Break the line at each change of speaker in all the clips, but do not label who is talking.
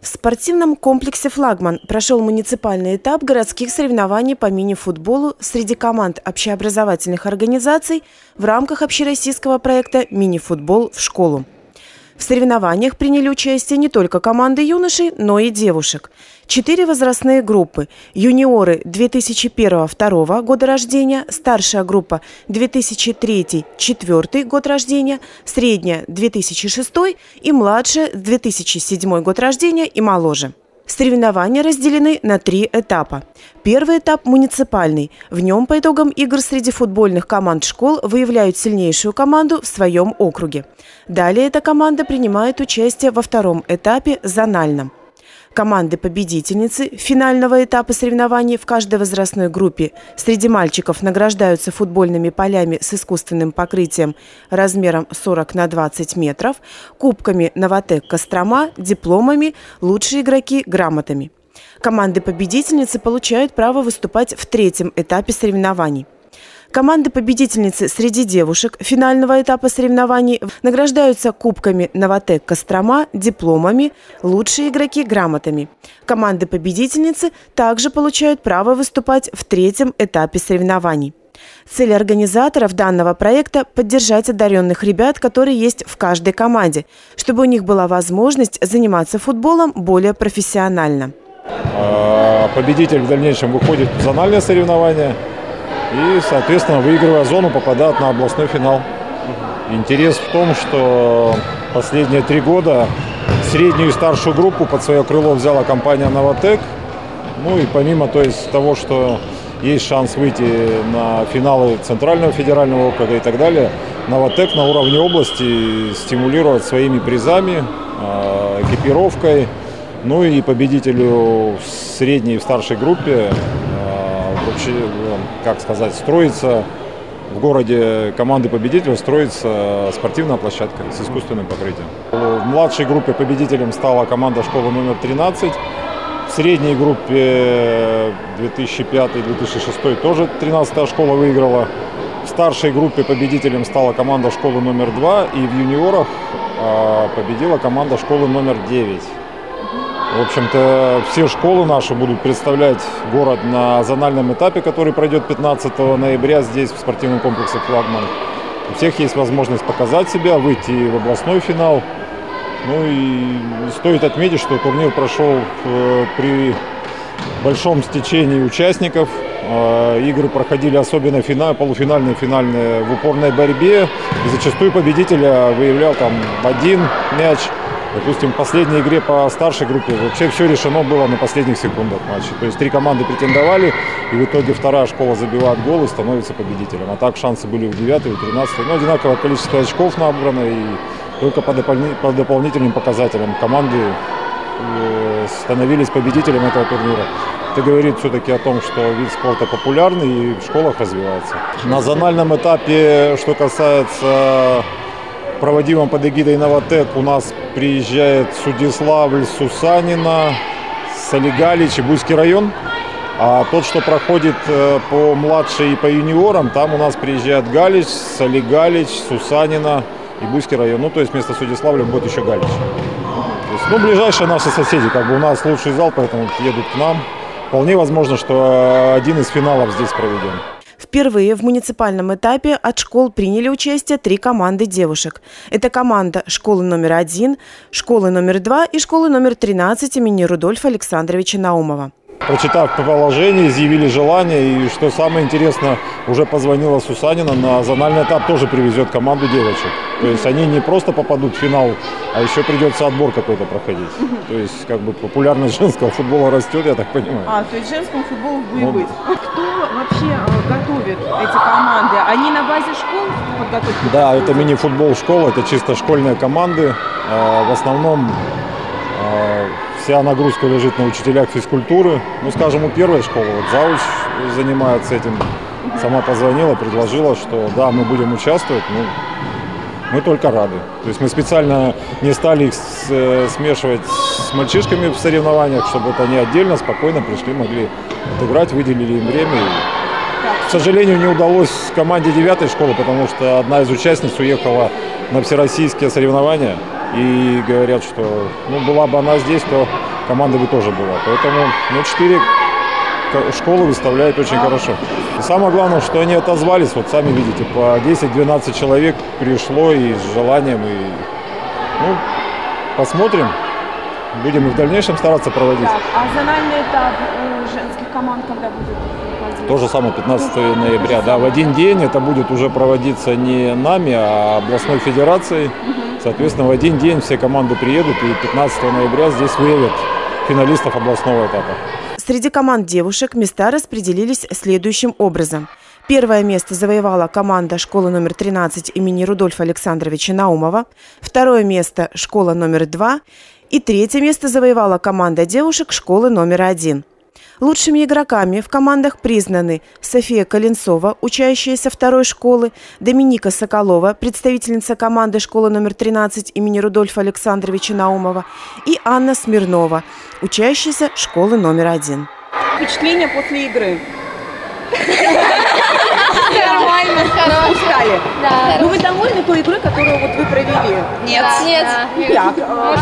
В спортивном комплексе «Флагман» прошел муниципальный этап городских соревнований по мини-футболу среди команд общеобразовательных организаций в рамках общероссийского проекта «Мини-футбол в школу». В соревнованиях приняли участие не только команды юношей, но и девушек. Четыре возрастные группы. Юниоры 2001-2002 года рождения, старшая группа 2003-2004 год рождения, средняя 2006 и младшая 2007 год рождения и моложе. Соревнования разделены на три этапа. Первый этап – муниципальный. В нем по итогам игр среди футбольных команд школ выявляют сильнейшую команду в своем округе. Далее эта команда принимает участие во втором этапе – зональном. Команды-победительницы финального этапа соревнований в каждой возрастной группе среди мальчиков награждаются футбольными полями с искусственным покрытием размером 40 на 20 метров, кубками «Новотек Кострома», дипломами, лучшие игроки – грамотами. Команды-победительницы получают право выступать в третьем этапе соревнований. Команды-победительницы среди девушек финального этапа соревнований награждаются кубками «Новотек Кострома», дипломами, лучшие игроки – грамотами. Команды-победительницы также получают право выступать в третьем этапе соревнований. Цель организаторов данного проекта – поддержать одаренных ребят, которые есть в каждой команде, чтобы у них была возможность заниматься футболом более профессионально.
А, победитель в дальнейшем выходит в зональное соревнование – и, соответственно, выигрывая зону, попадают на областной финал. Интерес в том, что последние три года среднюю и старшую группу под свое крыло взяла компания «Новотек». Ну и помимо то есть, того, что есть шанс выйти на финалы Центрального федерального округа и так далее, «Новотек» на уровне области стимулирует своими призами, а, экипировкой, ну и победителю в средней и в старшей группе вообще, ну, как сказать, строится в городе команды победителя строится спортивная площадка с искусственным покрытием. В младшей группе победителем стала команда школы номер 13. В средней группе 2005-2006 тоже 13 школа выиграла. В старшей группе победителем стала команда школы номер 2. И в юниорах а, победила команда школы номер 9. В общем-то, все школы наши будут представлять город на зональном этапе, который пройдет 15 ноября здесь, в спортивном комплексе «Флагман». У всех есть возможность показать себя, выйти в областной финал. Ну и стоит отметить, что турнир прошел э, при большом стечении участников. Э, игры проходили особенно финал, полуфинальные, финальные в упорной борьбе. И зачастую победителя выявлял там один мяч, Допустим, в последней игре по старшей группе вообще все решено было на последних секундах матча. То есть три команды претендовали, и в итоге вторая школа забивает гол и становится победителем. А так шансы были у 9 и у 13 Ну, одинаковое количество очков набрано, и только по, допол- по дополнительным показателям команды э, становились победителем этого турнира. Это говорит все-таки о том, что вид спорта популярный и в школах развивается. На зональном этапе, что касается проводимом под эгидой «Новотек» у нас приезжает Судиславль, Сусанина, Солигалич и Буйский район. А тот, что проходит э, по младшей и по юниорам, там у нас приезжает Галич, Солигалич, Сусанина и Буйский район. Ну, то есть вместо Судиславля будет еще Галич. Есть, ну, ближайшие наши соседи, как бы у нас лучший зал, поэтому едут к нам. Вполне возможно, что один из финалов здесь проведем.
Впервые в муниципальном этапе от школ приняли участие три команды девушек. Это команда школы номер один, школы номер два и школы номер 13 имени Рудольфа Александровича Наумова.
Прочитав положение, изъявили желание. И что самое интересное, уже позвонила Сусанина, на зональный этап тоже привезет команду девочек. То есть они не просто попадут в финал, а еще придется отбор какой-то проходить. То есть как бы популярность женского футбола растет, я так понимаю.
А, то есть женскому футболу будет ну, быть. Кто вообще э, готовит эти команды? Они на базе школ подготовки?
Да, это мини-футбол школа, это чисто школьные команды. Э, в основном э, вся нагрузка лежит на учителях физкультуры. Ну, скажем, у первой школы, вот Зауч занимается этим, сама позвонила, предложила, что да, мы будем участвовать, ну, мы только рады. То есть мы специально не стали их э, смешивать с мальчишками в соревнованиях, чтобы это они отдельно, спокойно пришли, могли отыграть, выделили им время. К сожалению, не удалось команде девятой школы, потому что одна из участниц уехала на всероссийские соревнования. И говорят, что ну, была бы она здесь, то команды бы тоже было. Поэтому, ну, 4 школы выставляют очень хорошо. И самое главное, что они отозвались, вот сами видите, по 10-12 человек пришло и с желанием, и, ну, посмотрим. Будем и в дальнейшем стараться проводить.
Так, а зональный этап у женских команд когда будет? проходить?
То же самое 15 ноября, да, в один день это будет уже проводиться не нами, а областной федерацией. Соответственно, в один день все команды приедут и 15 ноября здесь выявят финалистов областного этапа.
Среди команд девушек места распределились следующим образом. Первое место завоевала команда школы номер 13 имени Рудольфа Александровича Наумова. Второе место – школа номер 2. И третье место завоевала команда девушек школы номер 1. Лучшими игроками в командах признаны София Коленцова, учащаяся второй школы, Доминика Соколова, представительница команды школы номер 13 имени Рудольфа Александровича Наумова, и Анна Смирнова, учащаяся школы номер 1.
Впечатление после игры? Нормально. Устали?
Да.
Ну вы довольны той игрой, которую вот вы провели?
Нет. Нет.
Как? А,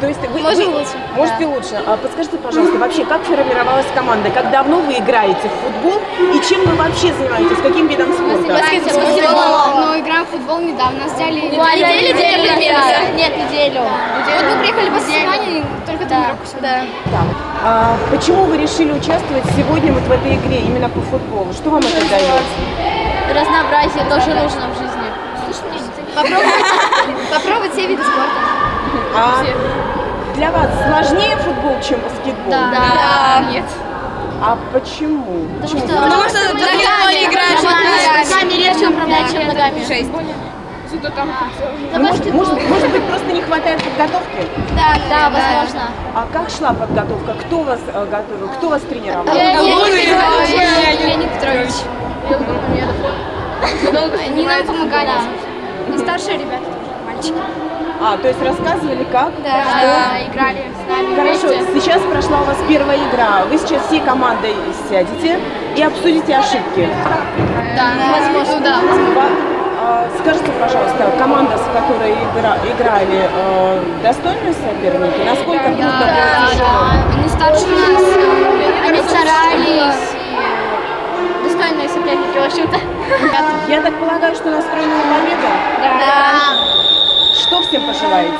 То есть вы,
Можем
вы-
лучше.
Можете лучше. А подскажите, пожалуйста, вообще, как формировалась команда? Как давно вы играете в футбол? И чем вы вообще занимаетесь? Каким видом спорта?
Баскетбол.
Но играем в футбол недавно. Взяли
Неделю, неделю, неделю.
Нет, неделю. Вот мы приехали по соревнованию, только тренировку сегодня.
Так. А почему вы решили участвовать сегодня вот в этой игре, именно по футболу? Что вам это дает?
Разнообразие тоже нужно в жизни.
Попробовать, попробовать все виды спорта.
А для вас сложнее футбол, чем баскетбол?
Да.
Нет.
А почему?
Потому что,
Потому что баскетболе играешь
ногами,
ногами.
руками легче управлять, чем ногами.
Ну, может, может, может быть, просто не хватает подготовки?
Да, да, возможно.
А как шла подготовка? Кто вас э, готовил? Кто вас тренировал?
Леонид Петрович. Они нам помогали. И старшие ребята тоже, мальчики.
А, то есть рассказывали как?
Да, играли с нами
Хорошо,
вместе.
сейчас прошла у вас первая игра. Вы сейчас всей командой сядете и обсудите ошибки.
Да, возможно, да.
А, Скажите, пожалуйста, команда, с которой игра- играли, э, достойные соперники? Насколько трудно было тяжело?
Они старше нас.
Они старались. Достойные соперники, в общем-то.
Я так полагаю, что настроены на победу?
Да.
Что всем пожелаете?